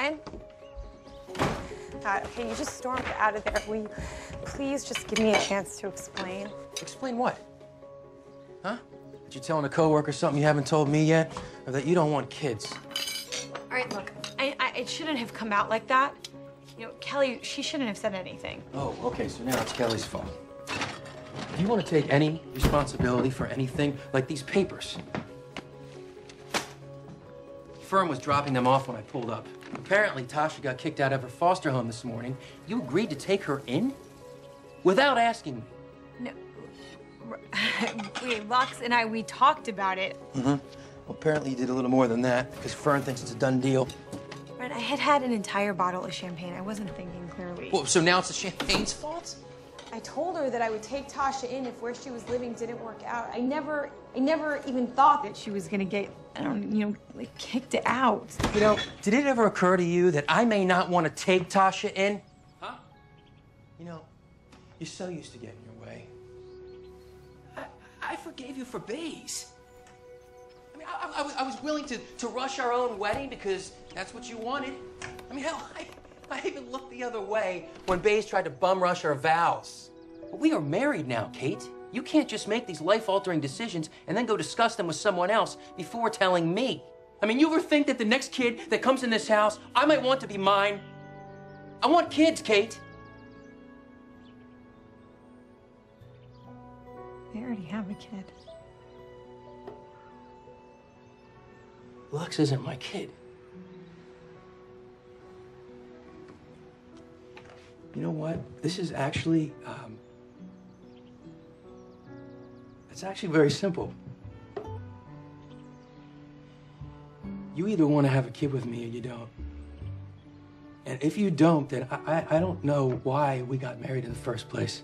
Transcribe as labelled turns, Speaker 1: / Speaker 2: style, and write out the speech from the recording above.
Speaker 1: And uh, okay, you just stormed out of there. Will you please just give me a chance to explain?
Speaker 2: Explain what? Huh? That you're telling a coworker something you haven't told me yet? Or that you don't want kids?
Speaker 1: All right, look, I, I, it shouldn't have come out like that. You know, Kelly, she shouldn't have said anything.
Speaker 2: Oh, okay, so now it's Kelly's fault. Do you want to take any responsibility for anything like these papers? Fern was dropping them off when I pulled up. Apparently, Tasha got kicked out of her foster home this morning. You agreed to take her in? Without asking me.
Speaker 1: No. Wait, Lux and I, we talked about it.
Speaker 2: Mm-hmm. Well, apparently you did a little more than that, because Fern thinks it's a done deal.
Speaker 1: Right, I had had an entire bottle of champagne. I wasn't thinking clearly.
Speaker 2: Well, so now it's the champagne's fault?
Speaker 1: I told her that I would take Tasha in if where she was living didn't work out. I never, I never even thought that she was gonna get, I don't, you know, like kicked out.
Speaker 2: You know, did it ever occur to you that I may not want to take Tasha in? Huh? You know, you're so used to getting your way. I, I forgave you for Baze. I mean, I, I, was- I was willing to, to rush our own wedding because that's what you wanted. I mean, hell, I, I even looked the other way when Baze tried to bum rush our vows. But we are married now, Cate. You can't just make these life altering decisions and then go discuss them with someone else before telling me. I mean, you ever think that the next kid that comes in this house, I might want to be mine? I want kids, Cate.
Speaker 1: I already have a kid.
Speaker 2: Lux isn't my kid. You know what? This is actually, um, it's actually very simple. You either want to have a kid with me or you don't. And if you don't, then I, I, I don't know why we got married in the first place.